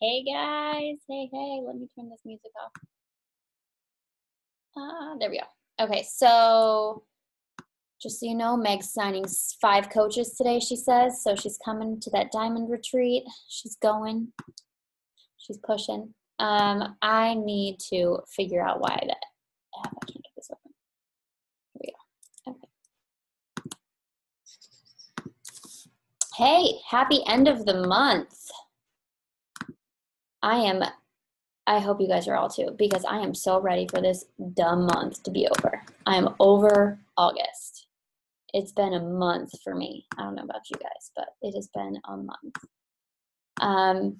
Hey guys, hey, hey, let me turn this music off. Ah, there we go. Okay, so just so you know, Meg's signing five coaches today, she says. So she's coming to that diamond retreat. She's going, she's pushing. Um, I need to figure out why that. I can't get this open. Here we go. Okay. Hey, happy end of the month. I am, I hope you guys are all too, because I am so ready for this dumb month to be over. I am over August. It's been a month for me. I don't know about you guys, but it has been a month. Um,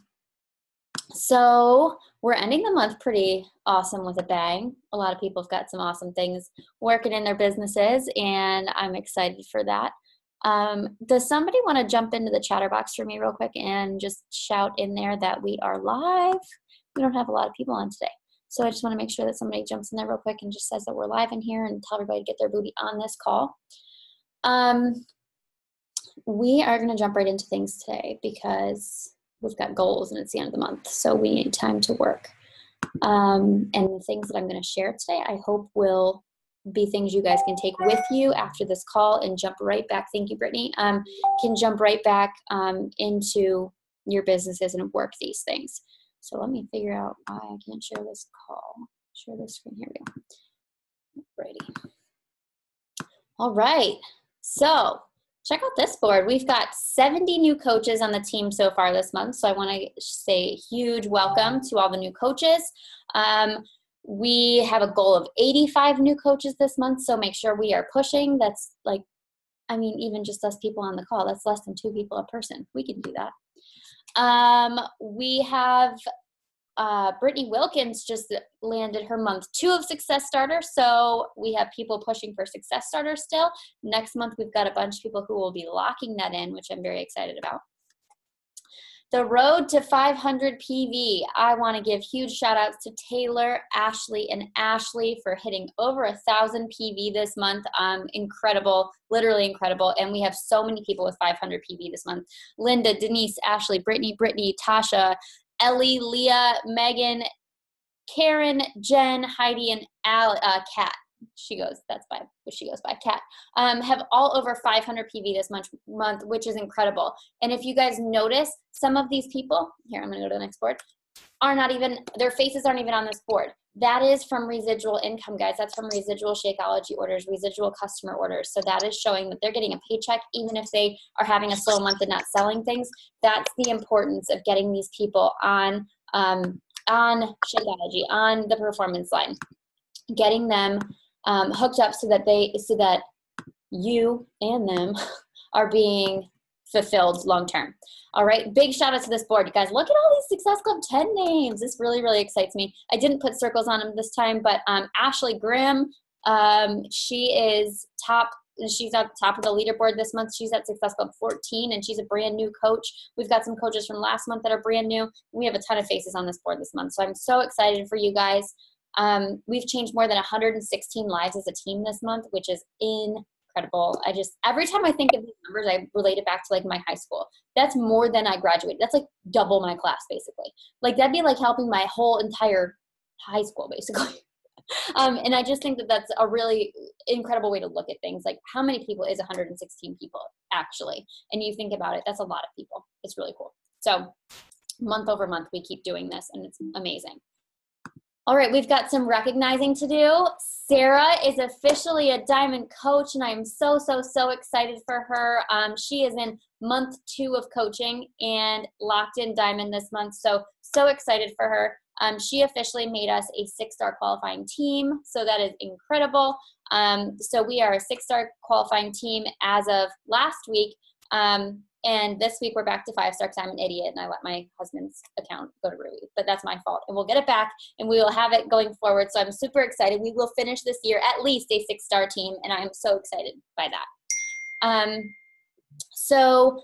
so we're ending the month pretty awesome with a bang. A lot of people have got some awesome things working in their businesses, and I'm excited for that. Um, does somebody want to jump into the chatterbox for me real quick and just shout in there that we are live? We don't have a lot of people on today. So I just want to make sure that somebody jumps in there real quick and just says that we're live in here and tell everybody to get their booty on this call. Um, we are going to jump right into things today because we've got goals and it's the end of the month. So we need time to work. Um, and the things that I'm going to share today, I hope will be things you guys can take with you after this call and jump right back. Thank you, Brittany. Um, can jump right back um, into your businesses and work these things. So let me figure out why I can't share this call. Share this screen. Here we go. Ready. All right. So check out this board. We've got 70 new coaches on the team so far this month. So I want to say huge welcome to all the new coaches. Um, we have a goal of 85 new coaches this month, so make sure we are pushing. That's like, I mean, even just us people on the call, that's less than two people a person. We can do that. Um, we have uh, Brittany Wilkins just landed her month two of Success Starter. So we have people pushing for Success Starter still. Next month, we've got a bunch of people who will be locking that in, which I'm very excited about. The road to 500 PV. I want to give huge shout outs to Taylor, Ashley, and Ashley for hitting over a thousand PV this month. Um, incredible, literally incredible. And we have so many people with 500 PV this month. Linda, Denise, Ashley, Brittany, Brittany, Tasha, Ellie, Leah, Megan, Karen, Jen, Heidi, and Al, uh, Kat she goes that's by she goes by cat um, have all over 500 pv this month month which is incredible. And if you guys notice some of these people here i'm to go to the next board are not even their faces aren't even on this board. That is from residual income guys. That's from residual shakeology orders residual customer orders. So that is showing that they're getting a paycheck even if they are having a slow month and not selling things. That's the importance of getting these people on um, on shakeology on the performance line. Getting them um, hooked up so that they so that you and them are being fulfilled long term. All right, big shout out to this board, you guys. Look at all these Success Club 10 names. This really, really excites me. I didn't put circles on them this time, but um, Ashley Grimm, um, she is top. She's at the top of the leaderboard this month. She's at Success Club 14, and she's a brand new coach. We've got some coaches from last month that are brand new. We have a ton of faces on this board this month, so I'm so excited for you guys. Um, we've changed more than 116 lives as a team this month, which is incredible. I just every time I think of these numbers, I relate it back to like my high school. That's more than I graduated. That's like double my class basically. Like that'd be like helping my whole entire high school basically. um, and I just think that that's a really incredible way to look at things. Like how many people is 116 people actually? And you think about it, that's a lot of people. It's really cool. So month over month, we keep doing this, and it's amazing. All right, we've got some recognizing to do. Sarah is officially a diamond coach, and I am so, so, so excited for her. Um, she is in month two of coaching and locked in diamond this month. So, so excited for her. Um, she officially made us a six star qualifying team. So, that is incredible. Um, so, we are a six star qualifying team as of last week. Um, and this week we're back to five star because I'm an idiot and I let my husband's account go to Ruby. But that's my fault. And we'll get it back and we will have it going forward. So I'm super excited. We will finish this year at least a six star team. And I'm so excited by that. Um, so,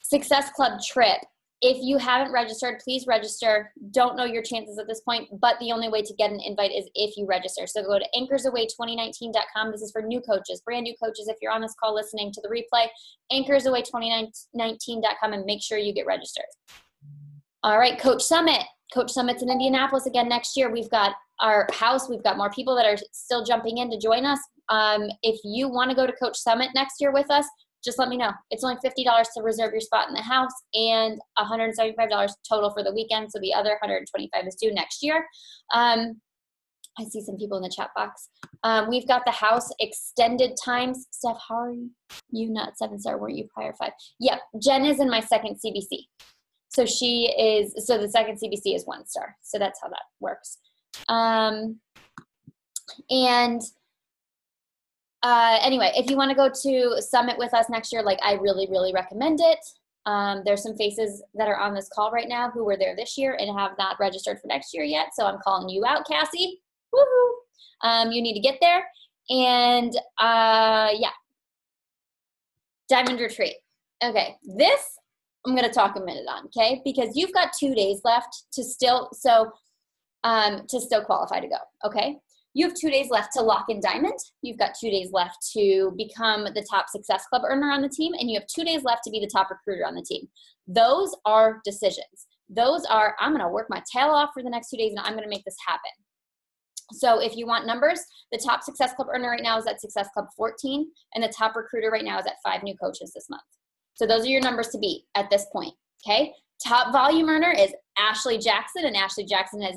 Success Club trip. If you haven't registered, please register. Don't know your chances at this point, but the only way to get an invite is if you register. So go to anchorsaway2019.com. This is for new coaches, brand new coaches. If you're on this call listening to the replay, anchorsaway2019.com and make sure you get registered. All right, Coach Summit. Coach Summit's in Indianapolis again next year. We've got our house. We've got more people that are still jumping in to join us. Um, if you want to go to Coach Summit next year with us, just let me know. It's only $50 to reserve your spot in the house and $175 total for the weekend. So the other 125 is due next year. Um, I see some people in the chat box. Um, we've got the house extended times. Steph, how are you? You not seven star, weren't you prior five? Yep. Jen is in my second CBC. So she is, so the second CBC is one star. So that's how that works. Um, and uh, anyway, if you want to go to Summit with us next year, like I really, really recommend it. Um, there's some faces that are on this call right now who were there this year and have not registered for next year yet. So I'm calling you out, Cassie. Woohoo! Um, you need to get there. And uh, yeah, Diamond Retreat. Okay, this I'm going to talk a minute on, okay? Because you've got two days left to still, so um, to still qualify to go, okay? You have two days left to lock in Diamond. You've got two days left to become the top Success Club earner on the team, and you have two days left to be the top recruiter on the team. Those are decisions. Those are, I'm going to work my tail off for the next two days, and I'm going to make this happen. So if you want numbers, the top Success Club earner right now is at Success Club 14, and the top recruiter right now is at five new coaches this month. So those are your numbers to beat at this point. Okay. Top volume earner is Ashley Jackson, and Ashley Jackson has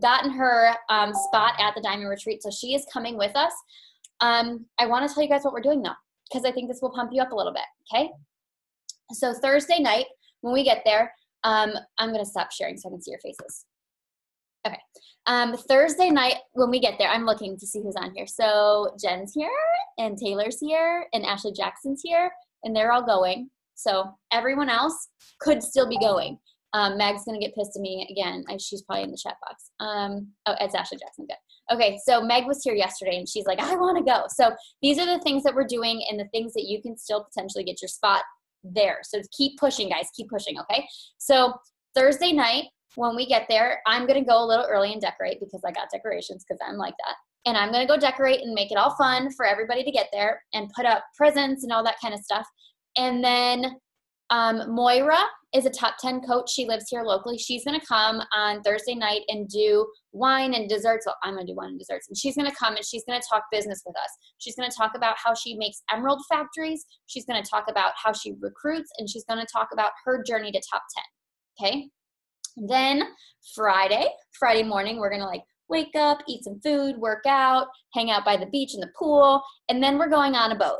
gotten her um, spot at the Diamond Retreat, so she is coming with us. Um, I want to tell you guys what we're doing though, because I think this will pump you up a little bit. Okay. So Thursday night, when we get there, um, I'm going to stop sharing so I can see your faces. Okay. Um, Thursday night, when we get there, I'm looking to see who's on here. So Jen's here, and Taylor's here, and Ashley Jackson's here, and they're all going. So everyone else could still be going. Um, Meg's gonna get pissed at me again. I, she's probably in the chat box. Um, oh, it's Ashley Jackson. Good. Okay, so Meg was here yesterday, and she's like, "I want to go." So these are the things that we're doing, and the things that you can still potentially get your spot there. So keep pushing, guys. Keep pushing. Okay. So Thursday night, when we get there, I'm gonna go a little early and decorate because I got decorations because I'm like that. And I'm gonna go decorate and make it all fun for everybody to get there and put up presents and all that kind of stuff. And then um, Moira is a top 10 coach. She lives here locally. She's going to come on Thursday night and do wine and desserts. Well, I'm going to do wine and desserts. And she's going to come and she's going to talk business with us. She's going to talk about how she makes emerald factories. She's going to talk about how she recruits and she's going to talk about her journey to top 10. Okay. Then Friday, Friday morning, we're going to like wake up, eat some food, work out, hang out by the beach in the pool, and then we're going on a boat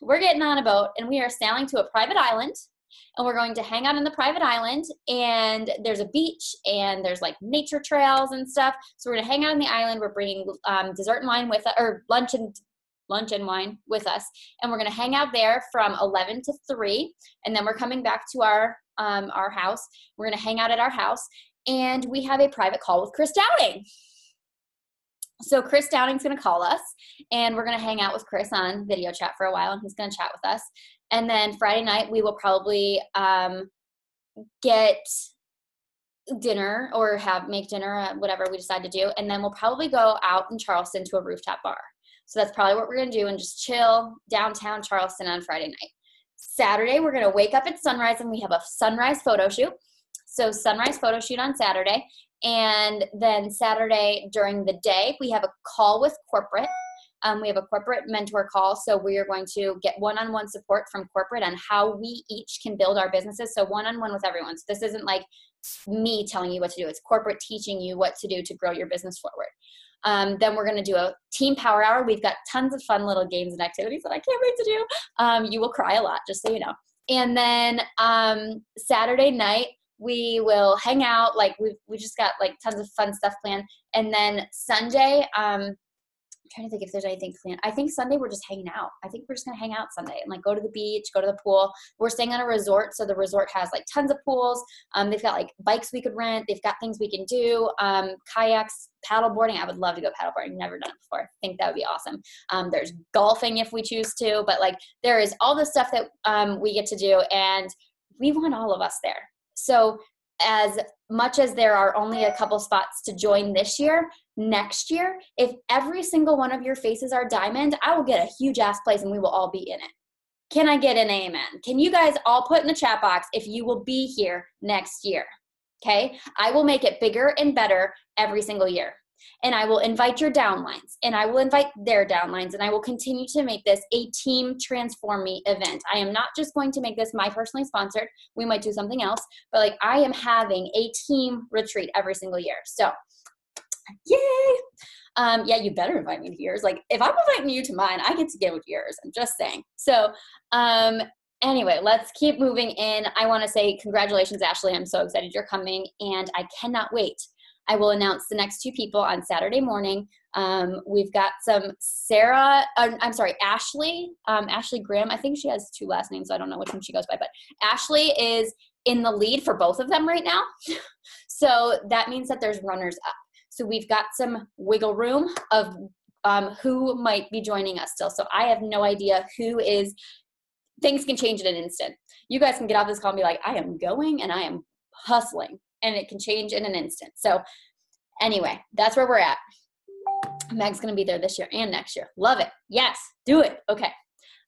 we're getting on a boat and we are sailing to a private island and we're going to hang out in the private island and there's a beach and there's like nature trails and stuff. So we're going to hang out on the island we're bringing um, dessert and wine with us or lunch and lunch and wine with us and we're going to hang out there from 11 to 3 and then we're coming back to our um, our house. We're going to hang out at our house and we have a private call with chris downing. So Chris Downing's going to call us, and we're going to hang out with Chris on video chat for a while, and he's going to chat with us. And then Friday night we will probably um, get dinner or have make dinner, uh, whatever we decide to do, and then we'll probably go out in Charleston to a rooftop bar. So that's probably what we're going to do, and just chill downtown Charleston on Friday night. Saturday we're going to wake up at sunrise, and we have a sunrise photo shoot. So sunrise photo shoot on Saturday, and then Saturday during the day, we have a call with corporate. Um, we have a corporate mentor call. So we are going to get one on one support from corporate on how we each can build our businesses. So one on one with everyone. So this isn't like me telling you what to do, it's corporate teaching you what to do to grow your business forward. Um, then we're going to do a team power hour. We've got tons of fun little games and activities that I can't wait to do. Um, you will cry a lot, just so you know. And then um, Saturday night, we will hang out like we we just got like tons of fun stuff planned and then sunday um trying to think if there's anything planned. I think Sunday we're just hanging out. I think we're just gonna hang out Sunday and like go to the beach, go to the pool. We're staying on a resort, so the resort has like tons of pools. Um, they've got like bikes we could rent. They've got things we can do. Um, kayaks, paddle boarding. I would love to go paddle boarding. Never done it before. I think that would be awesome. Um, there's golfing if we choose to, but like there is all the stuff that um, we get to do, and we want all of us there. So as much as there are only a couple spots to join this year, next year, if every single one of your faces are diamond, I will get a huge ass place and we will all be in it. Can I get an amen? Can you guys all put in the chat box if you will be here next year? Okay. I will make it bigger and better every single year. And I will invite your downlines and I will invite their downlines and I will continue to make this a team transform me event. I am not just going to make this my personally sponsored. We might do something else, but like I am having a team retreat every single year. So, yay! Um, yeah, you better invite me to yours. Like, if I'm inviting you to mine, I get to get with yours. I'm just saying. So, um, anyway, let's keep moving in. I want to say congratulations, Ashley. I'm so excited you're coming, and I cannot wait. I will announce the next two people on Saturday morning. Um, we've got some Sarah, uh, I'm sorry, Ashley, um, Ashley Graham. I think she has two last names. So I don't know which one she goes by, but Ashley is in the lead for both of them right now. so that means that there's runners up. So we've got some wiggle room of um, who might be joining us still. So I have no idea who is things can change in an instant. You guys can get off this call and be like, I am going and I am hustling, and it can change in an instant. So, anyway, that's where we're at. Meg's gonna be there this year and next year. Love it. Yes, do it. Okay.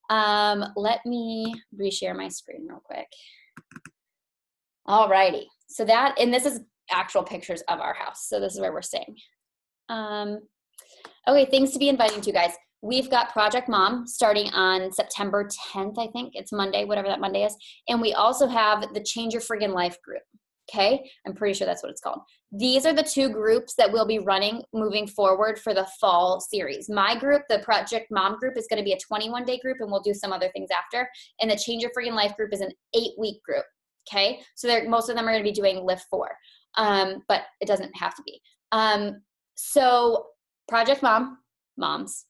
Um, let me reshare my screen real quick. All righty. So that, and this is actual pictures of our house. So this is where we're staying. Um, okay, things to be inviting to, guys. We've got Project Mom starting on September 10th, I think. It's Monday, whatever that Monday is. And we also have the Change Your Friggin' Life group. Okay, I'm pretty sure that's what it's called. These are the two groups that we'll be running moving forward for the fall series. My group, the Project Mom group, is going to be a 21 day group, and we'll do some other things after. And the Change Your Friggin' Life group is an eight week group. Okay, so most of them are going to be doing LIIFT4, um, but it doesn't have to be. Um, so, Project Mom, moms,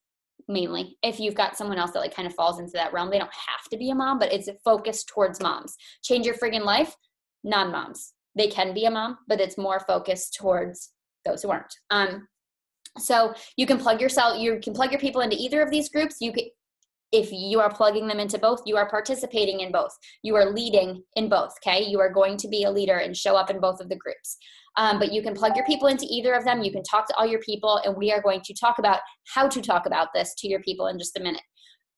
mainly. If you've got someone else that like kind of falls into that realm they don't have to be a mom but it's focused towards moms. Change your friggin life non-moms. They can be a mom but it's more focused towards those who aren't. Um so you can plug yourself you can plug your people into either of these groups. You can if you are plugging them into both you are participating in both you are leading in both okay you are going to be a leader and show up in both of the groups um, but you can plug your people into either of them. You can talk to all your people, and we are going to talk about how to talk about this to your people in just a minute.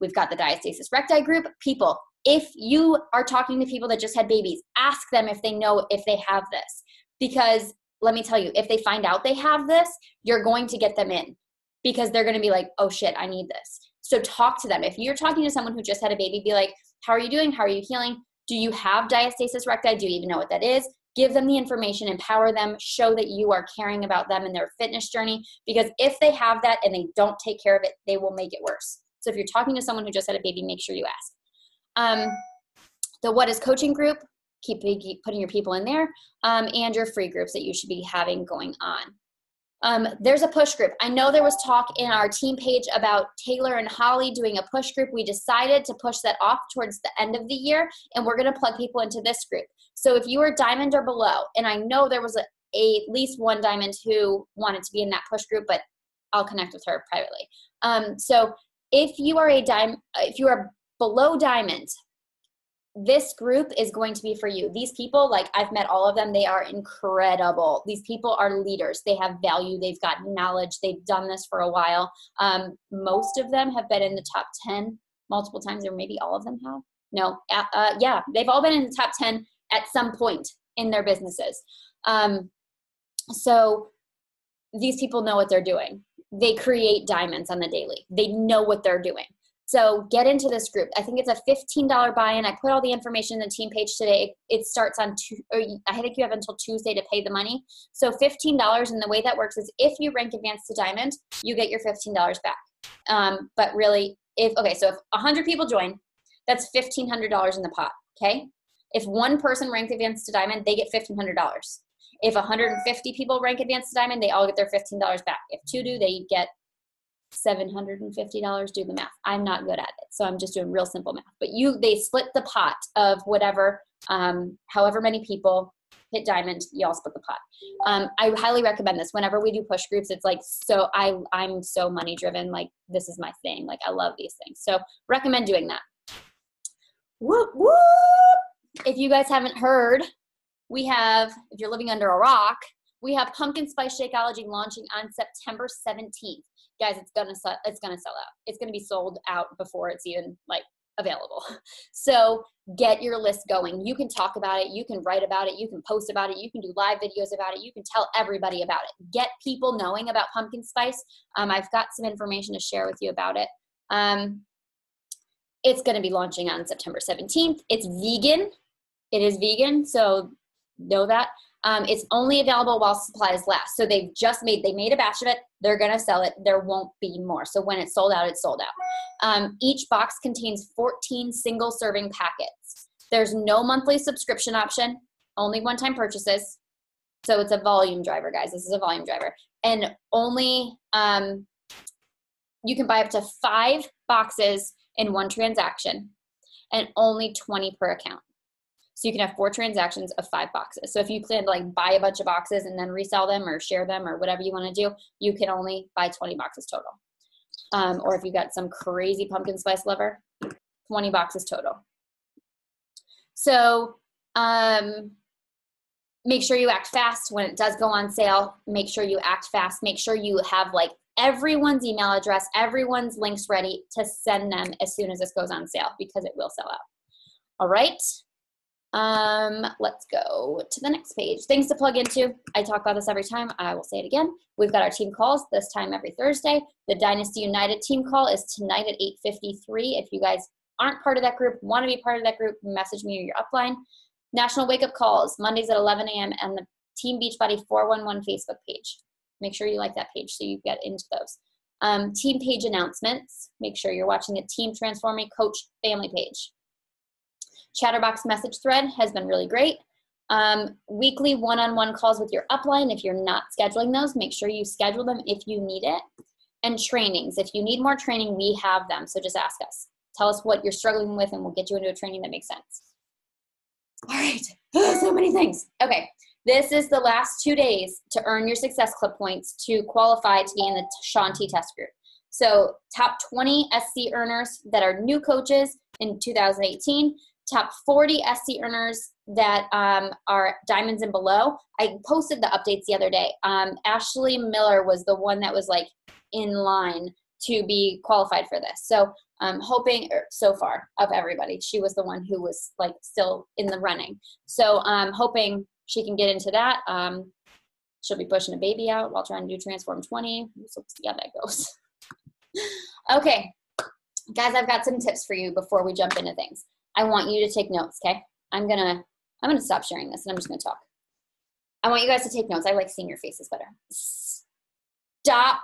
We've got the diastasis recti group. People, if you are talking to people that just had babies, ask them if they know if they have this. Because let me tell you, if they find out they have this, you're going to get them in because they're going to be like, oh shit, I need this. So talk to them. If you're talking to someone who just had a baby, be like, how are you doing? How are you healing? Do you have diastasis recti? Do you even know what that is? give them the information, empower them, show that you are caring about them and their fitness journey. Because if they have that and they don't take care of it, they will make it worse. So if you're talking to someone who just had a baby, make sure you ask. Um, the What is Coaching group, keep, keep putting your people in there, um, and your free groups that you should be having going on. Um, there's a push group. I know there was talk in our team page about Taylor and Holly doing a push group. We decided to push that off towards the end of the year, and we're going to plug people into this group. So if you are diamond or below, and I know there was a, a, at least one diamond who wanted to be in that push group, but I'll connect with her privately. Um, so if you are a diamond, if you are below diamond, this group is going to be for you. These people, like I've met all of them, they are incredible. These people are leaders. They have value. They've got knowledge. They've done this for a while. Um, most of them have been in the top 10 multiple times, or maybe all of them have. No, uh, uh, yeah, they've all been in the top 10 at some point in their businesses. Um, so these people know what they're doing. They create diamonds on the daily. They know what they're doing. So get into this group. I think it's a $15 buy-in. I put all the information in the team page today. It starts on two, I think you have until Tuesday to pay the money. So $15, and the way that works is if you rank advanced to diamond, you get your $15 back. Um, but really, if, okay, so if 100 people join, that's $1,500 in the pot, okay? If one person ranked advanced to diamond, they get $1,500. If 150 people rank advanced to diamond, they all get their $15 back. If two do, they get $750 do the math. I'm not good at it so i'm just doing real simple math. But you they split the pot of whatever um, however many people hit diamond you all split the pot. Um, i highly recommend this. Whenever we do push groups it's like so i i'm so money driven like this is my thing like i love these things. So recommend doing that. Whoop whoop! If you guys haven't heard we have, if you're living under a rock, we have Pumpkin Spice Shakeology launching on September 17th. Guys, it's gonna sell, it's gonna sell out. It's gonna be sold out before it's even like available. So get your list going. You can talk about it, you can write about it, you can post about it, you can do live videos about it, you can tell everybody about it. Get people knowing about pumpkin spice. Um, I've got some information to share with you about it. Um, it's going to be launching on September 17th. It's vegan. It is vegan, so know that. Um, it's only available while supplies last. So they've just made they made a batch of it. They're gonna sell it. There won't be more. So when it's sold out, it's sold out. Um, each box contains 14 single serving packets. There's no monthly subscription option. Only one-time purchases. So it's a volume driver, guys. This is a volume driver, and only um, you can buy up to five boxes in one transaction, and only 20 per account. So you can have four transactions of five boxes. So if you plan to like buy a bunch of boxes and then resell them or share them or whatever you want to do, you can only buy 20 boxes total. Um, or if you've got some crazy pumpkin spice lover, 20 boxes total. So um, make sure you act fast when it does go on sale. Make sure you act fast. Make sure you have like everyone's email address, everyone's links ready to send them as soon as this goes on sale because it will sell out. All right. Um, let's go to the next page. Things to plug into. I talk about this every time. I will say it again. We've got our team calls this time every Thursday. The Dynasty United team call is tonight at 8.53. If you guys aren't part of that group, want to be part of that group, message me or your upline. National Wake Up Calls, Mondays at 11 a.m. and the Team Beachbody 411 Facebook page. Make sure you like that page so you get into those. Um, team page announcements. Make sure you're watching the Team TransforME Coach family page. Chatterbox message thread has been really great. Um, weekly one-on-one calls with your upline. If you're not scheduling those, make sure you schedule them if you need it. And trainings. If you need more training, we have them. So just ask us. Tell us what you're struggling with, and we'll get you into a training that makes sense. All right, so many things. Okay, this is the last two days to earn your Success Club points to qualify to be in the Shaun T test group. So, top 20 SC earners that are new coaches in 2018 top 40 SC earners that um, are diamonds and below. I posted the updates the other day. Um, Ashley Miller was the one that was like in line to be qualified for this. So I'm um, hoping er, so far of everybody, she was the one who was like still in the running. So I'm um, hoping she can get into that. Um, she'll be pushing a baby out while trying to do Transform 20. So see how that goes. okay, guys, I've got some tips for you before we jump into things. I want you to take notes, okay? I'm gonna I'm gonna stop sharing this and I'm just gonna talk. I want you guys to take notes. I like seeing your faces better. Stop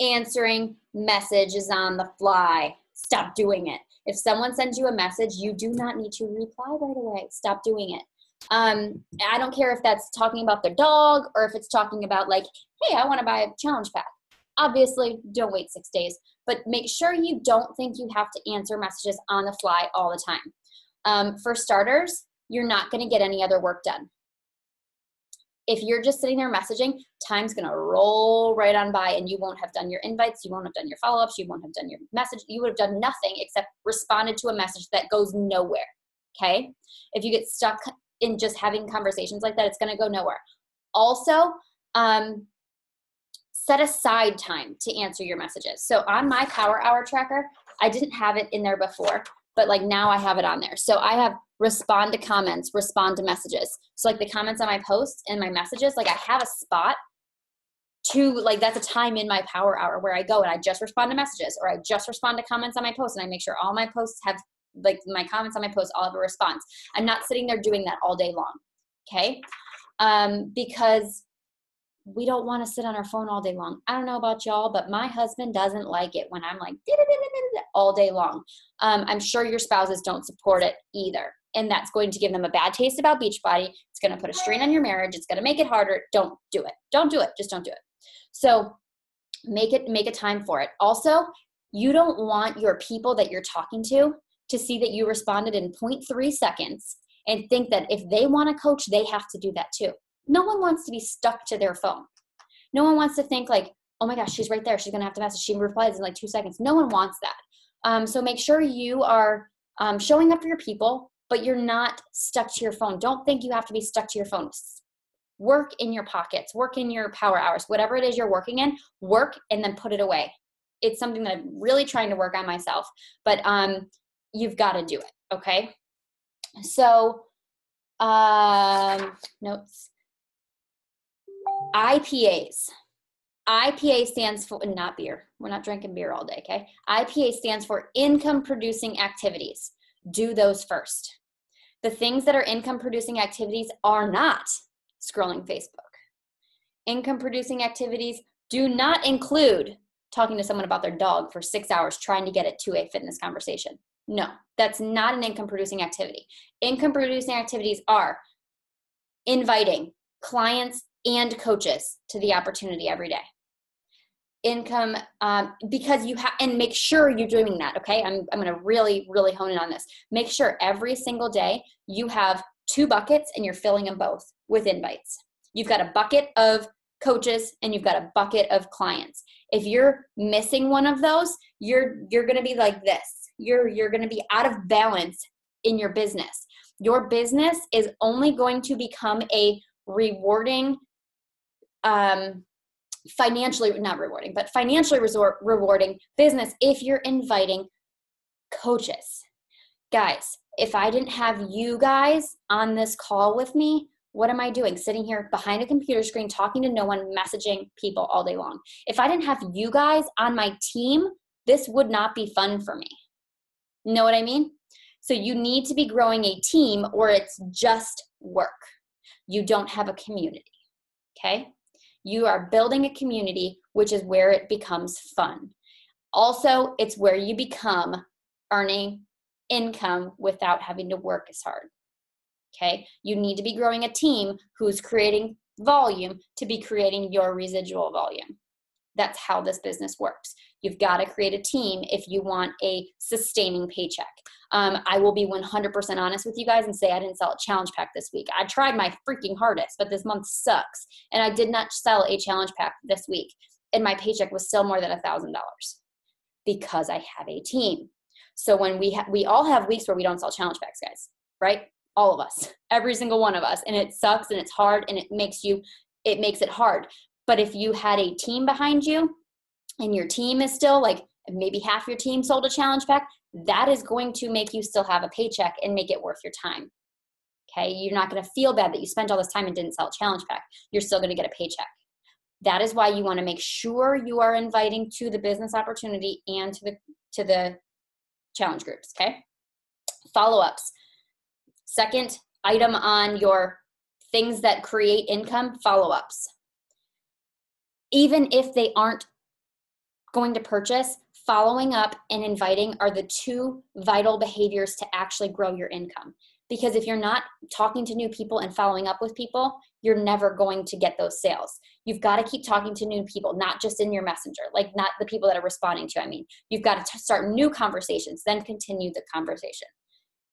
answering messages on the fly. Stop doing it. If someone sends you a message, you do not need to reply right away. Stop doing it. Um, I don't care if that's talking about their dog or if it's talking about like, hey, I want to buy a challenge pack. Obviously, don't wait six days but make sure you don't think you have to answer messages on the fly all the time. Um, for starters, you're not going to get any other work done. If you're just sitting there messaging, time's going to roll right on by and you won't have done your invites, you won't have done your follow ups, you won't have done your message, you would have done nothing except responded to a message that goes nowhere. Okay? If you get stuck in just having conversations like that, it's going to go nowhere. Also, um, set aside time to answer your messages. So on my power hour tracker, I didn't have it in there before, but like now I have it on there. So I have respond to comments, respond to messages. So like the comments on my posts and my messages, like I have a spot to like that's a time in my power hour where I go and I just respond to messages or I just respond to comments on my posts and I make sure all my posts have like my comments on my posts all have a response. I'm not sitting there doing that all day long. Okay. Um, because we don't want to sit on our phone all day long. I don't know about y'all, but my husband doesn't like it when I'm like all day long. Um, I'm sure your spouses don't support it either. And that's going to give them a bad taste about Beachbody. It's going to put a strain on your marriage. It's going to make it harder. Don't do it. Don't do it. Just don't do it. So make it make a time for it. Also, you don't want your people that you're talking to to see that you responded in 0.3 seconds and think that if they want to coach, they have to do that too. No one wants to be stuck to their phone. No one wants to think like, oh my gosh, she's right there. She's gonna have to message. She replies in like two seconds. No one wants that. Um, so make sure you are um, showing up for your people, but you're not stuck to your phone. Don't think you have to be stuck to your phone. Work in your pockets, work in your power hours, whatever it is you're working in, work and then put it away. It's something that I'm really trying to work on myself, but um, you've got to do it. Okay. So, um, notes. IPAs. IPA stands for not beer. We're not drinking beer all day, okay? IPA stands for income producing activities. Do those first. The things that are income producing activities are not scrolling Facebook. Income producing activities do not include talking to someone about their dog for six hours trying to get it to a fitness conversation. No, that's not an income producing activity. Income producing activities are inviting clients and coaches to the opportunity every day. Income um, because you have and make sure you're doing that okay? I'm, I'm going to really really hone in on this. Make sure every single day you have two buckets and you're filling them both with invites. You've got a bucket of coaches and you've got a bucket of clients. If you're missing one of those you're you're going to be like this. You're you're going to be out of balance in your business. Your business is only going to become a rewarding um financially not rewarding but financially resort, rewarding business if you're inviting coaches. Guys if i didn't have you guys on this call with me what am i doing? Sitting here behind a computer screen talking to no one messaging people all day long. If i didn't have you guys on my team this would not be fun for me. Know what i mean? So you need to be growing a team or it's just work. You don't have a community okay you are building a community, which is where it becomes fun. Also, it's where you become earning income without having to work as hard. Okay, you need to be growing a team who's creating volume to be creating your residual volume. That's how this business works. You've got to create a team if you want a sustaining paycheck. Um, I will be 100% honest with you guys and say I didn't sell a challenge pack this week. I tried my freaking hardest, but this month sucks. And I did not sell a challenge pack this week. And my paycheck was still more than a $1,000 because I have a team. So when we ha- we all have weeks where we don't sell challenge packs, guys, right? All of us, every single one of us, and it sucks and it's hard and it makes you it makes it hard. But if you had a team behind you and your team is still like maybe half your team sold a challenge pack, that is going to make you still have a paycheck and make it worth your time. Okay, you're not going to feel bad that you spent all this time and didn't sell a challenge pack. You're still going to get a paycheck. That is why you want to make sure you are inviting to the business opportunity and to the to the challenge groups, okay? Follow-ups. Second item on your things that create income, follow-ups. Even if they aren't going to purchase, following up and inviting are the two vital behaviors to actually grow your income. Because if you're not talking to new people and following up with people, you're never going to get those sales. You've got to keep talking to new people, not just in your messenger, like not the people that are responding to. I mean, you've got to start new conversations, then continue the conversation.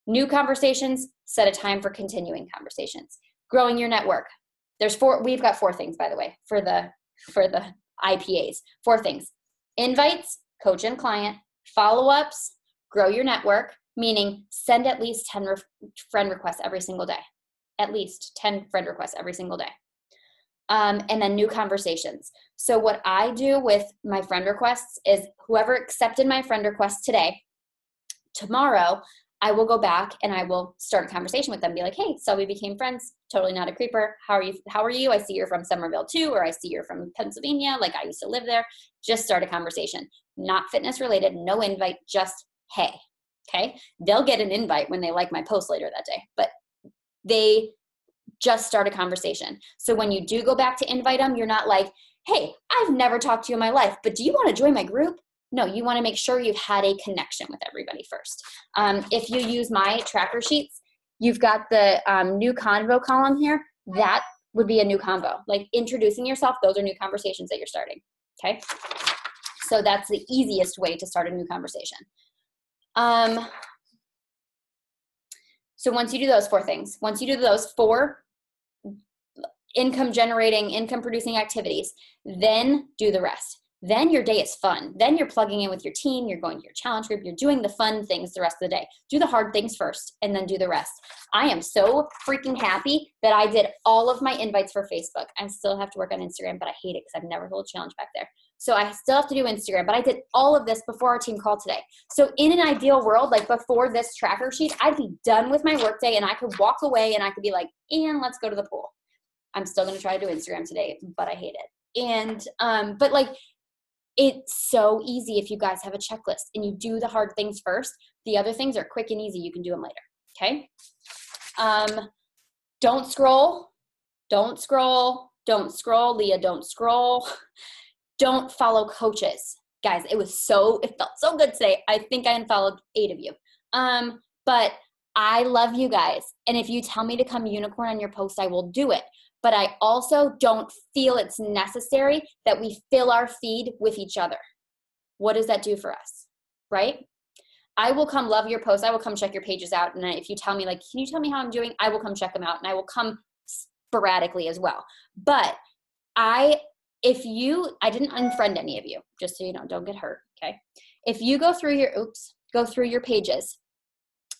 New conversations, set a time for continuing conversations. Growing your network. There's four, we've got four things, by the way, for the for the IPAs. Four things. Invites, coach and client, follow ups, grow your network, meaning send at least 10 re- friend requests every single day. At least 10 friend requests every single day. Um, and then new conversations. So, what I do with my friend requests is whoever accepted my friend request today, tomorrow, I will go back and I will start a conversation with them. Be like, hey, so we became friends. Totally not a creeper. How are you? How are you? I see you're from Somerville too, or I see you're from Pennsylvania. Like I used to live there. Just start a conversation. Not fitness related. No invite. Just hey. Okay. They'll get an invite when they like my post later that day, but they just start a conversation. So when you do go back to invite them, you're not like, hey, I've never talked to you in my life, but do you want to join my group? No, you want to make sure you've had a connection with everybody first. Um, if you use my tracker sheets, you've got the um, new convo column here. That would be a new convo. Like introducing yourself, those are new conversations that you're starting. Okay. So that's the easiest way to start a new conversation. Um, so once you do those four things, once you do those four income generating, income producing activities, then do the rest then your day is fun. Then you're plugging in with your team, you're going to your challenge group, you're doing the fun things the rest of the day. Do the hard things first and then do the rest. I am so freaking happy that I did all of my invites for Facebook. I still have to work on Instagram, but I hate it because I've never held a challenge back there. So I still have to do Instagram, but I did all of this before our team call today. So in an ideal world, like before this tracker sheet, I'd be done with my workday and I could walk away and I could be like, and let's go to the pool. I'm still gonna try to do Instagram today, but I hate it. And um, but like it's so easy if you guys have a checklist and you do the hard things first. The other things are quick and easy. You can do them later. Okay. Um, don't scroll. Don't scroll. Don't scroll. Leah, don't scroll. Don't follow coaches. Guys, it was so, it felt so good today. I think I unfollowed eight of you. Um, but I love you guys. And if you tell me to come unicorn on your post, I will do it but I also don't feel it's necessary that we fill our feed with each other. What does that do for us? Right? I will come love your posts. I will come check your pages out. And if you tell me, like, can you tell me how I'm doing? I will come check them out and I will come sporadically as well. But I, if you, I didn't unfriend any of you, just so you know, don't get hurt. Okay. If you go through your, oops, go through your pages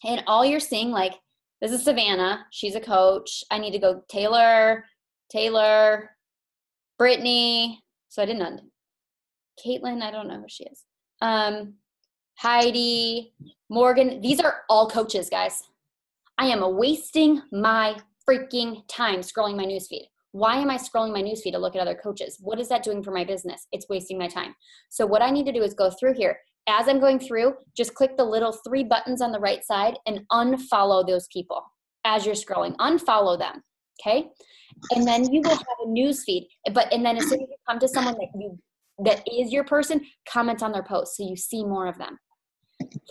and all you're seeing, like, this is Savannah. She's a coach. I need to go Taylor, Taylor, Brittany. So I didn't. Caitlin, I don't know who she is. Um, Heidi, Morgan. These are all coaches, guys. I am wasting my freaking time scrolling my newsfeed. Why am I scrolling my newsfeed to look at other coaches? What is that doing for my business? It's wasting my time. So what I need to do is go through here as I'm going through, just click the little three buttons on the right side and unfollow those people as you're scrolling. Unfollow them, okay? And then you will have a news feed. But and then as soon as you come to someone that you that is your person, comment on their post so you see more of them.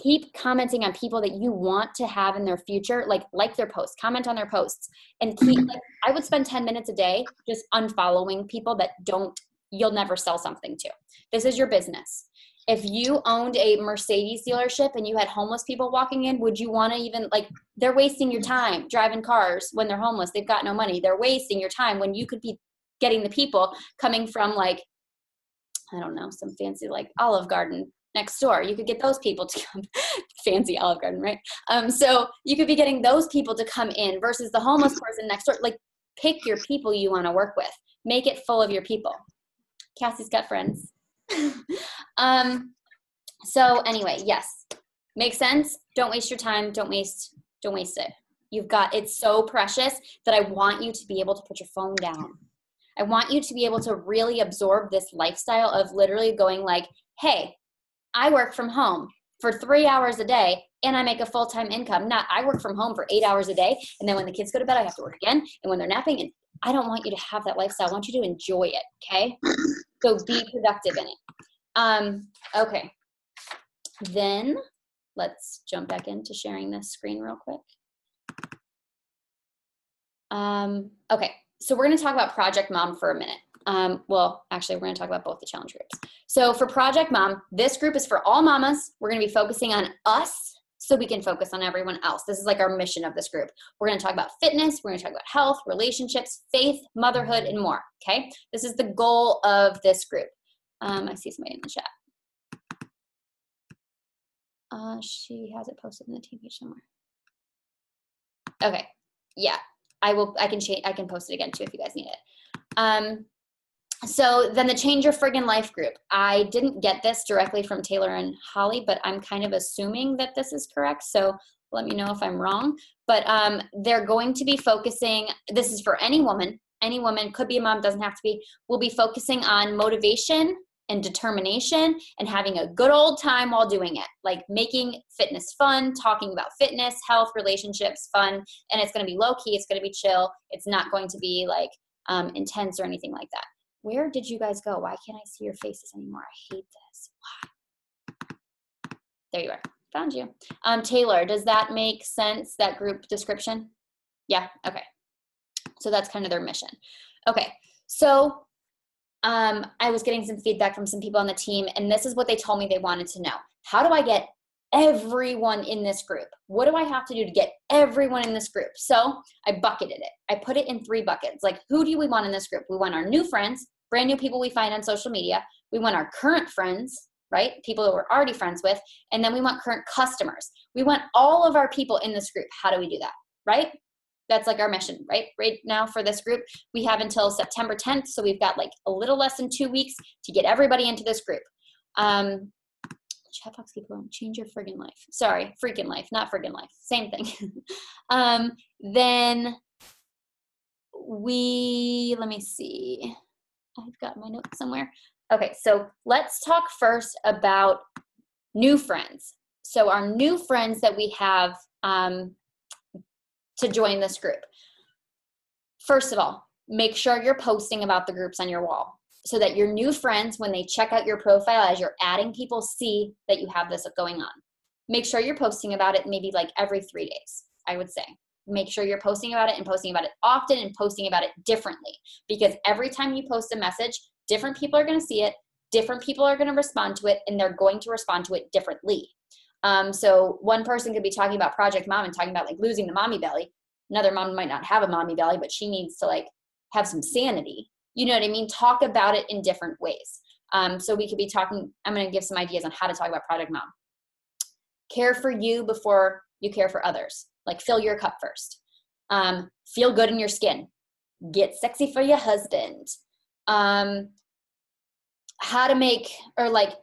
Keep commenting on people that you want to have in their future, like like their posts, comment on their posts, and keep. Like, I would spend ten minutes a day just unfollowing people that don't. You'll never sell something to. This is your business if you owned a Mercedes dealership and you had homeless people walking in, would you want to even like they're wasting your time driving cars when they're homeless? They've got no money. They're wasting your time when you could be getting the people coming from like I don't know, some fancy like Olive Garden next door. You could get those people to come fancy Olive Garden, right? Um, so you could be getting those people to come in versus the homeless person next door. Like pick your people you want to work with. Make it full of your people. Cassie's got friends. um, so anyway, yes, makes sense. Don't waste your time. Don't waste. Don't waste it. You've got it's so precious that I want you to be able to put your phone down. I want you to be able to really absorb this lifestyle of literally going like, "Hey, I work from home for 3 hours a day and I make a full-time income. Not I work from home for 8 hours a day and then when the kids go to bed I have to work again and when they're napping and I don't want you to have that lifestyle. I want you to enjoy it, okay? So be productive in it. Um, okay. Then let's jump back into sharing this screen real quick. Um, okay, so we're going to talk about Project Mom for a minute. Um, well, actually, we're going to talk about both the challenge groups. So for Project Mom, this group is for all mamas. We're going to be focusing on us so we can focus on everyone else. This is like our mission of this group. We're going to talk about fitness, we're going to talk about health, relationships, faith, motherhood, and more. Okay, this is the goal of this group. Um, I see somebody in the chat. Uh, she has it posted in the page somewhere. Okay, yeah, I will. I can change. I can post it again too if you guys need it. Um, so then the change your friggin' life group. I didn't get this directly from Taylor and Holly, but I'm kind of assuming that this is correct. So let me know if I'm wrong. But um, they're going to be focusing. This is for any woman. Any woman could be a mom, doesn't have to be. Will be focusing on motivation and determination and having a good old time while doing it. Like making fitness fun, talking about fitness, health, relationships, fun, and it's going to be low key. It's going to be chill. It's not going to be like um, intense or anything like that. Where did you guys go? Why can't I see your faces anymore? I hate this. Why? There you are. Found you. Um, Taylor, does that make sense, that group description? Yeah, okay. So that's kind of their mission. Okay, so um, I was getting some feedback from some people on the team, and this is what they told me they wanted to know. How do I get everyone in this group? What do I have to do to get everyone in this group? So I bucketed it. I put it in three buckets. Like, who do we want in this group? We want our new friends, brand new people we find on social media. We want our current friends, right? People that we're already friends with. And then we want current customers. We want all of our people in this group. How do we do that, right? That's like our mission, right? Right now for this group, we have until September 10th. So we've got like a little less than two weeks to get everybody into this group. Um, chat box keep going. Change your friggin' life. Sorry, freaking life, not friggin' life. Same thing. um, then we, let me see. I've got my notes somewhere. Okay, so let's talk first about new friends. So, our new friends that we have um, to join this group. First of all, make sure you're posting about the groups on your wall so that your new friends, when they check out your profile as you're adding people, see that you have this going on. Make sure you're posting about it maybe like every three days, I would say. Make sure you're posting about it and posting about it often and posting about it differently because every time you post a message different people are going to see it different people are going to respond to it and they're going to respond to it differently. Um, so one person could be talking about project mom and talking about like losing the mommy belly. Another mom might not have a mommy belly but she needs to like have some sanity you know what i mean talk about it in different ways um, so we could be talking i'm going to give some ideas on how to talk about project mom care for you before you care for others like fill your cup first. Um, feel good in your skin. Get sexy for your husband. Um, how to make or like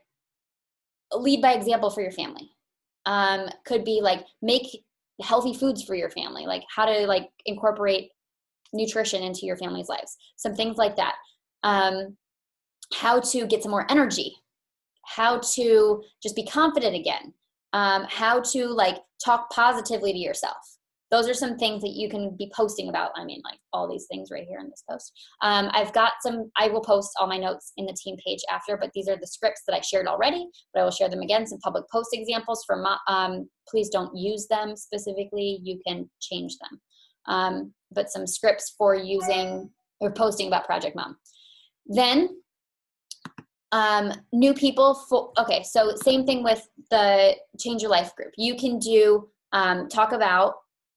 lead by example for your family. Um, could be like make healthy foods for your family, like how to like incorporate nutrition into your family's lives. Some things like that. Um, how to get some more energy. How to just be confident again. Um, how to like talk positively to yourself. Those are some things that you can be posting about. I mean like all these things right here in this post. Um, i've got some i will post all my notes in the team page after but these are the scripts that i shared already but i will share them again. Some public post examples for my, um, please don't use them specifically. You can change them um, but some scripts for using or posting about project mom. Then um, new people for okay so same thing with the change your life group. You can do um, talk about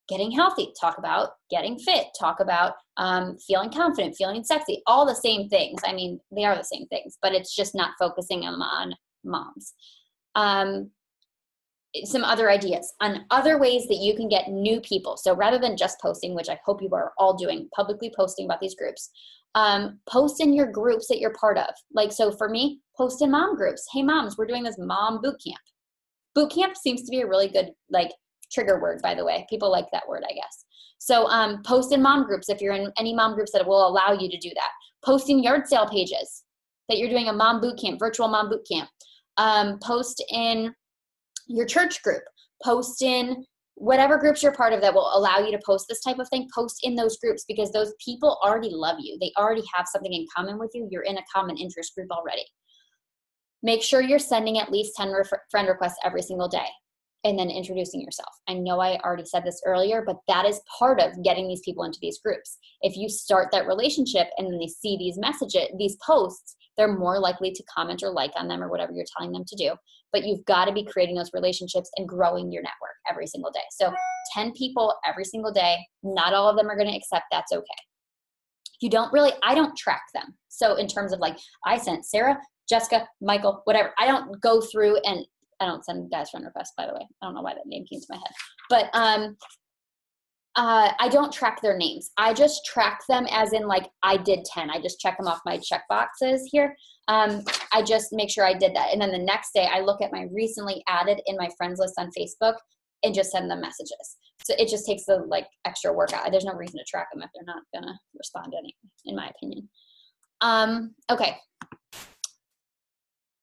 getting healthy talk about getting fit talk about um, feeling confident feeling sexy all the same things. I mean they are the same things but it's just not focusing on moms. Um, some other ideas on other ways that you can get new people so rather than just posting which i hope you are all doing publicly posting about these groups um, post in your groups that you're part of. Like, so for me, post in mom groups. Hey, moms, we're doing this mom boot camp. Boot camp seems to be a really good, like, trigger word, by the way. People like that word, I guess. So, um, post in mom groups if you're in any mom groups that will allow you to do that. Post in yard sale pages that you're doing a mom boot camp, virtual mom boot camp. Um, post in your church group. Post in whatever groups you're part of that will allow you to post this type of thing, post in those groups because those people already love you. They already have something in common with you. You're in a common interest group already. Make sure you're sending at least 10 friend requests every single day and then introducing yourself. I know I already said this earlier, but that is part of getting these people into these groups. If you start that relationship and then they see these messages, these posts, they're more likely to comment or like on them or whatever you're telling them to do. But you've got to be creating those relationships and growing your network every single day. So 10 people every single day, not all of them are going to accept that's okay. You don't really, I don't track them. So in terms of like, I sent Sarah, Jessica, Michael, whatever. I don't go through and I don't send guys friend requests, by the way. I don't know why that name came to my head. But um, uh, I don't track their names. I just track them as in like I did 10. I just check them off my check boxes here. Um, I just make sure I did that. And then the next day I look at my recently added in my friends list on Facebook and just send them messages. So it just takes the like extra work out. There's no reason to track them if they're not gonna respond anyway, in my opinion. Um, okay.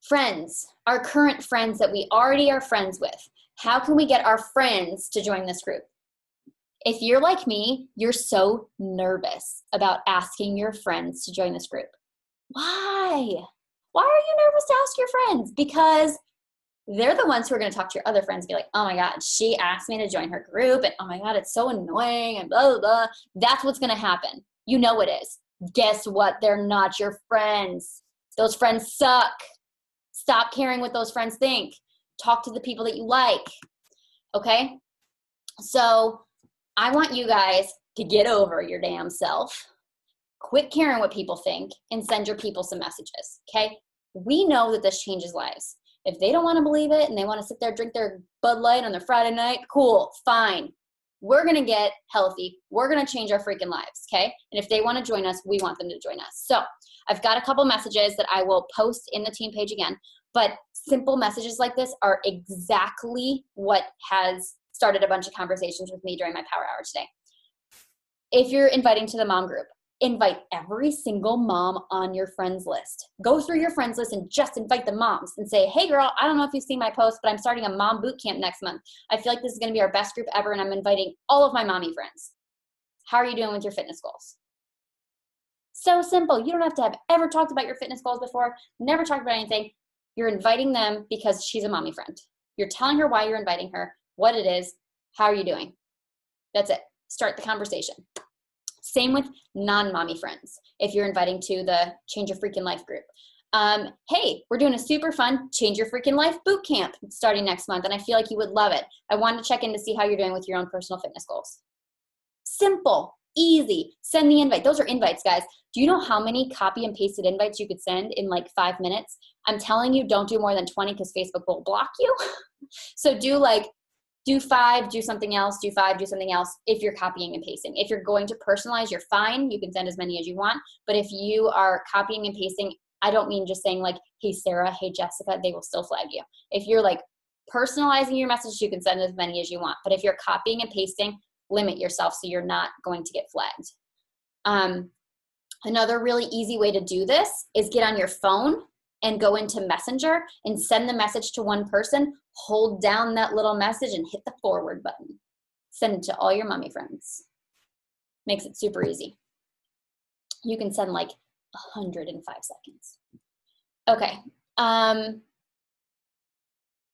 Friends, our current friends that we already are friends with. How can we get our friends to join this group? If you're like me, you're so nervous about asking your friends to join this group. Why? Why are you nervous to ask your friends? Because they're the ones who are going to talk to your other friends and be like, oh my God, she asked me to join her group, and oh my God, it's so annoying, and blah, blah, blah. That's what's going to happen. You know it is. Guess what? They're not your friends. Those friends suck. Stop caring what those friends think. Talk to the people that you like. Okay? So, I want you guys to get over your damn self quit caring what people think and send your people some messages. Okay. We know that this changes lives. If they don't want to believe it and they want to sit there, drink their Bud Light on their Friday night, cool, fine. We're going to get healthy. We're going to change our freaking lives. Okay. And if they want to join us, we want them to join us. So I've got a couple messages that I will post in the team page again. But simple messages like this are exactly what has started a bunch of conversations with me during my power hour today. If you're inviting to the mom group, invite every single mom on your friends list. Go through your friends list and just invite the moms and say, hey girl, I don't know if you've seen my post, but I'm starting a mom boot camp next month. I feel like this is gonna be our best group ever, and I'm inviting all of my mommy friends. How are you doing with your fitness goals? So simple. You don't have to have ever talked about your fitness goals before, never talked about anything. You're inviting them because she's a mommy friend. You're telling her why you're inviting her, what it is, how are you doing? That's it. Start the conversation. Same with non mommy friends. If you're inviting to the Change Your Freaking Life group. Um, hey, we're doing a super fun Change Your Freaking Life boot camp starting next month, and I feel like you would love it. I wanted to check in to see how you're doing with your own personal fitness goals. Simple, easy. Send the invite. Those are invites, guys. Do you know how many copy and pasted invites you could send in like five minutes? I'm telling you, don't do more than 20 because Facebook will block you. so do like do five, do something else, do five, do something else if you're copying and pasting. If you're going to personalize, you're fine. You can send as many as you want. But if you are copying and pasting, I don't mean just saying like, hey, Sarah, hey, Jessica, they will still flag you. If you're like personalizing your message, you can send as many as you want. But if you're copying and pasting, limit yourself so you're not going to get flagged. Um, another really easy way to do this is get on your phone and go into Messenger and send the message to one person, hold down that little message and hit the forward button. Send it to all your mommy friends. Makes it super easy. You can send like 105 seconds. Okay. Um,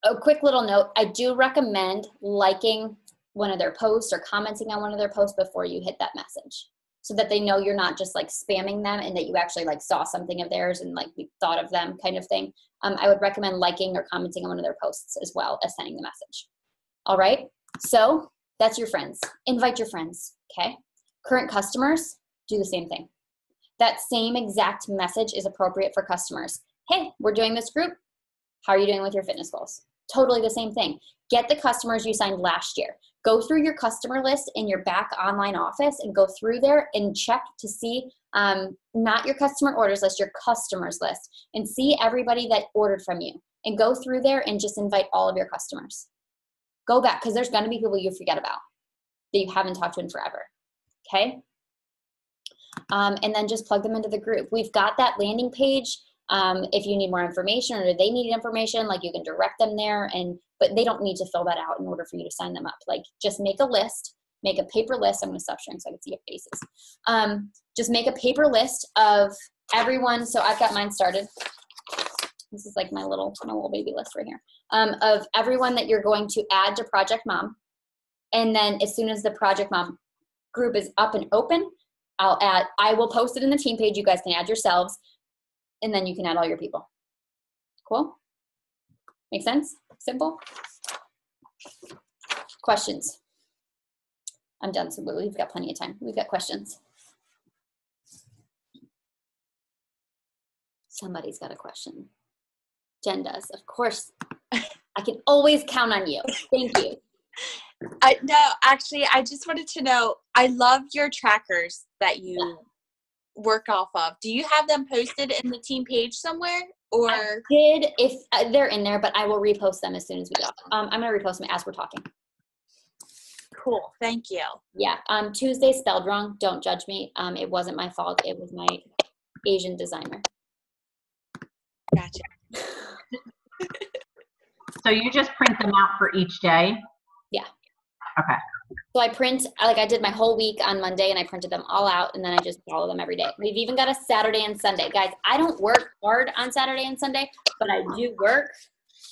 a quick little note I do recommend liking one of their posts or commenting on one of their posts before you hit that message. So that they know you're not just like spamming them and that you actually like saw something of theirs and like thought of them kind of thing. Um, i would recommend liking or commenting on one of their posts as well as sending the message. All right? So that's your friends. Invite your friends okay? Current customers do the same thing. That same exact message is appropriate for customers. Hey we're doing this group. How are you doing with your fitness goals? Totally the same thing. Get the customers you signed last year go through your customer list in your back online office and go through there and check to see um, not your customer orders list, your customers list, and see everybody that ordered from you. And go through there and just invite all of your customers. Go back because there's going to be people you forget about that you haven't talked to in forever. Okay? Um, and then just plug them into the group. We've got that landing page. Um, if you need more information or they need information, like you can direct them there and but they don't need to fill that out in order for you to sign them up. Like just make a list, make a paper list. I'm to stop sharing so I can see your faces. Um, just make a paper list of everyone. So I've got mine started. This is like my little my little baby list right here um, of everyone that you're going to add to Project Mom. And then as soon as the Project Mom group is up and open, I'll add. I will post it in the team page. You guys can add yourselves, and then you can add all your people. Cool. Make sense? Simple? Questions? I'm done, so we've got plenty of time. We've got questions. Somebody's got a question. Jen does, of course. I can always count on you. Thank you. I no, actually, I just wanted to know. I love your trackers that you yeah. Work off of. Do you have them posted in the team page somewhere? Or I did if uh, they're in there, but I will repost them as soon as we go. Um, I'm gonna repost them as we're talking. Cool. Thank you. Yeah. Um, Tuesday spelled wrong. Don't judge me. Um, it wasn't my fault. It was my Asian designer. Gotcha. so you just print them out for each day? Yeah. Okay. So I print like I did my whole week on Monday and I printed them all out and then I just follow them every day. We've even got a Saturday and Sunday. Guys, I don't work hard on Saturday and Sunday, but I do work.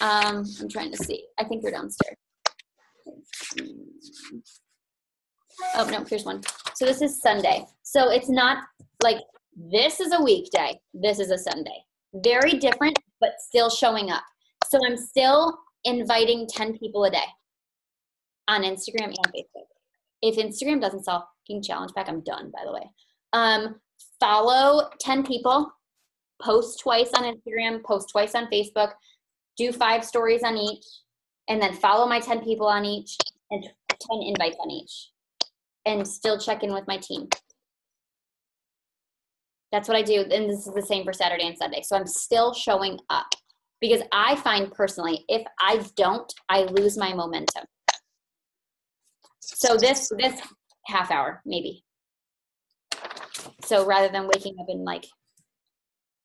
Um, I'm trying to see. I think they're downstairs. Oh no, here's one. So this is Sunday. So it's not like this is a weekday. This is a Sunday. Very different, but still showing up. So I'm still inviting 10 people a day on Instagram and Facebook. If Instagram doesn't King Challenge Pack, I'm done, by the way. Um, follow 10 people, post twice on Instagram, post twice on Facebook, do five stories on each, and then follow my 10 people on each and 10 invites on each. And still check in with my team. That's what I do. And this is the same for Saturday and Sunday. So I'm still showing up because I find personally, if I don't, I lose my momentum. So this this half hour maybe. So rather than waking up and like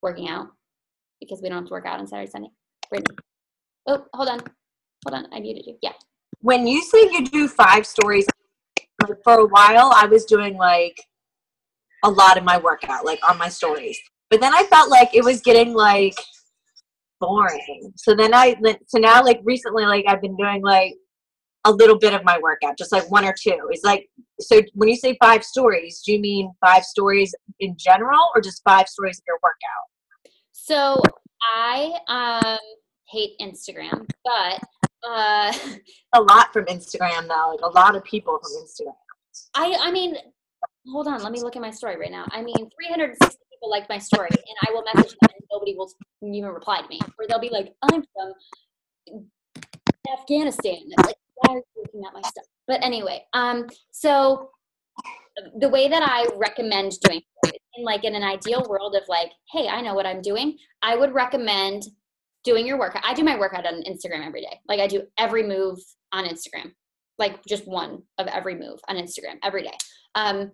working out, because we don't have to work out on Saturday, Sunday. Brittany. Oh, hold on. Hold on. I muted you. Yeah. When you say you do five stories, for a while I was doing like a lot of my workout, like on my stories. But then I felt like it was getting like boring. So then I, so now like recently, like I've been doing like a little bit of my workout, just like one or two. It's like, so when you say five stories, do you mean five stories in general or just five stories of your workout? So I um hate Instagram, but uh A lot from Instagram though, like a lot of people from Instagram. I I mean hold on, let me look at my story right now. I mean 360 people liked my story and I will message them and nobody will even reply to me. Or they'll be like, I'm from Afghanistan. Like, looking at my stuff? But anyway, um, so the way that I recommend doing it, in like in an ideal world of like, hey, I know what I'm doing, I would recommend doing your workout. I do my workout on Instagram every day. Like I do every move on Instagram, like just one of every move on Instagram every day. Um,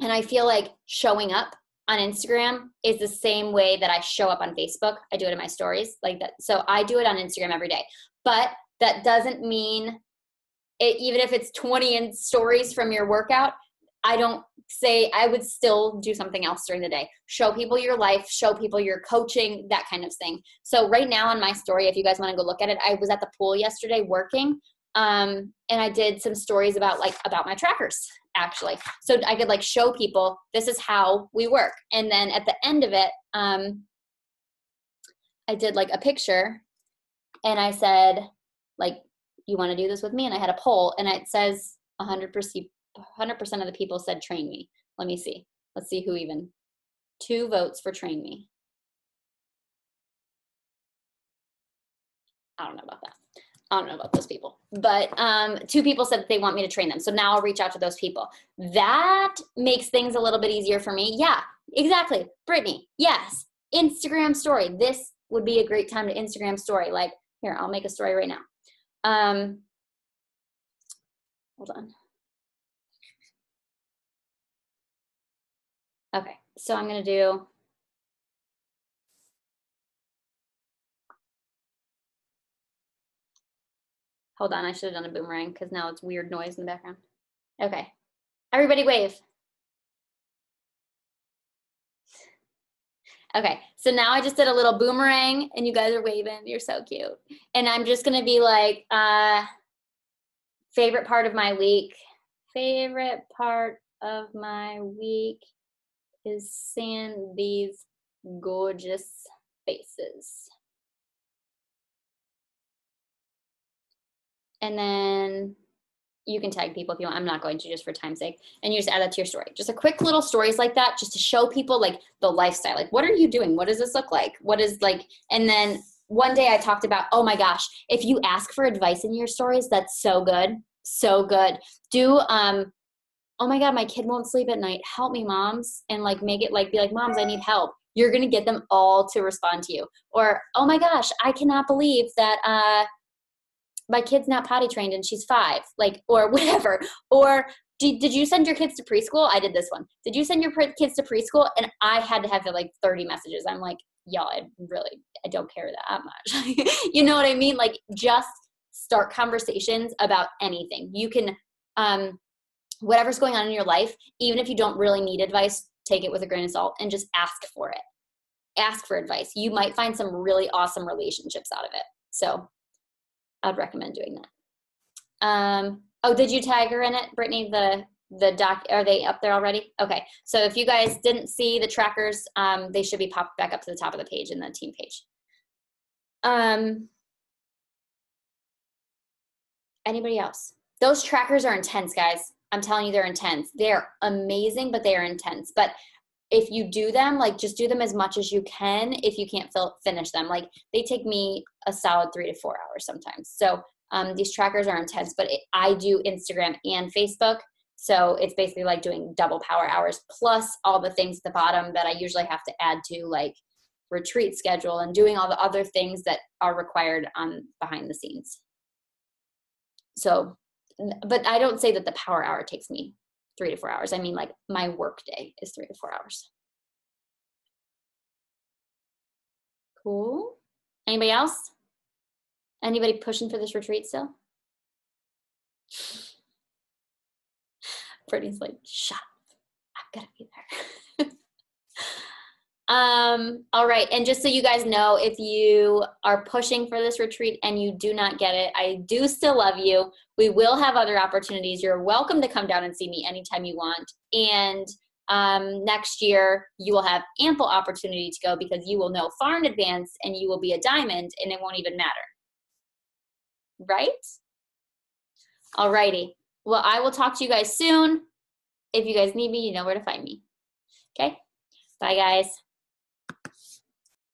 and I feel like showing up on Instagram is the same way that I show up on Facebook. I do it in my stories, like that. So I do it on Instagram every day. But that doesn't mean it, even if it's 20 in stories from your workout, I don't say I would still do something else during the day. Show people your life, show people your coaching, that kind of thing. So right now on my story, if you guys want to go look at it, I was at the pool yesterday working, um, and I did some stories about like about my trackers actually. So I could like show people this is how we work, and then at the end of it, um, I did like a picture, and I said like you want to do this with me? And I had a poll and it says 100%, 100% of the people said train me. Let me see. Let's see who even. Two votes for train me. I don't know about that. I don't know about those people, but um, two people said that they want me to train them. So now I'll reach out to those people. That makes things a little bit easier for me. Yeah, exactly. Brittany, yes. Instagram story. This would be a great time to Instagram story. Like, here, I'll make a story right now. Um, hold on. Okay, so I'm going to do Hold on, I should have done a boomerang because now it's weird noise in the background. Okay, everybody wave. Okay, so now I just did a little boomerang and you guys are waving. You're so cute. And I'm just gonna be like, uh, favorite part of my week. Favorite part of my week is seeing these gorgeous faces. And then you can tag people if you want. I'm not going to just for time's sake. And you just add that to your story. Just a quick little stories like that, just to show people like the lifestyle. Like, what are you doing? What does this look like? What is like, and then one day I talked about, oh my gosh, if you ask for advice in your stories, that's so good. So good. Do um oh my god, my kid won't sleep at night. Help me, moms. And like make it like be like, moms, I need help. You're gonna get them all to respond to you. Or, oh my gosh, I cannot believe that uh my kid's not potty trained and she's five, like, or whatever. Or did, did you send your kids to preschool? I did this one. Did you send your kids to preschool? And I had to have like 30 messages. I'm like, y'all, I really, I don't care that much. you know what I mean? Like, just start conversations about anything. You can, um, whatever's going on in your life, even if you don't really need advice, take it with a grain of salt and just ask for it. Ask for advice. You might find some really awesome relationships out of it. So I'd recommend doing that. Um, oh, did you tag her in it, Brittany? The the doc are they up there already? Okay, so if you guys didn't see the trackers, um, they should be popped back up to the top of the page in the team page. Um, anybody else? Those trackers are intense, guys. I'm telling you, they're intense. They're amazing, but they are intense. But if you do them, like just do them as much as you can if you can't finish them. Like they take me a solid three to four hours sometimes. So um, these trackers are intense, but it, I do Instagram and Facebook. So it's basically like doing double power hours plus all the things at the bottom that I usually have to add to, like retreat schedule and doing all the other things that are required on behind the scenes. So, but I don't say that the power hour takes me three to four hours. I mean, like my work day is three to four hours. Cool. Anybody else? Anybody pushing for this retreat still? Brittany's like, shut up. I'm gonna be there. um, all right, and just so you guys know, if you are pushing for this retreat and you do not get it, I do still love you. We will have other opportunities. You're welcome to come down and see me anytime you want. And um, next year, you will have ample opportunity to go because you will know far in advance and you will be a diamond and it won't even matter. Right? Alrighty. Well, I will talk to you guys soon. If you guys need me, you know where to find me. Okay? Bye, guys.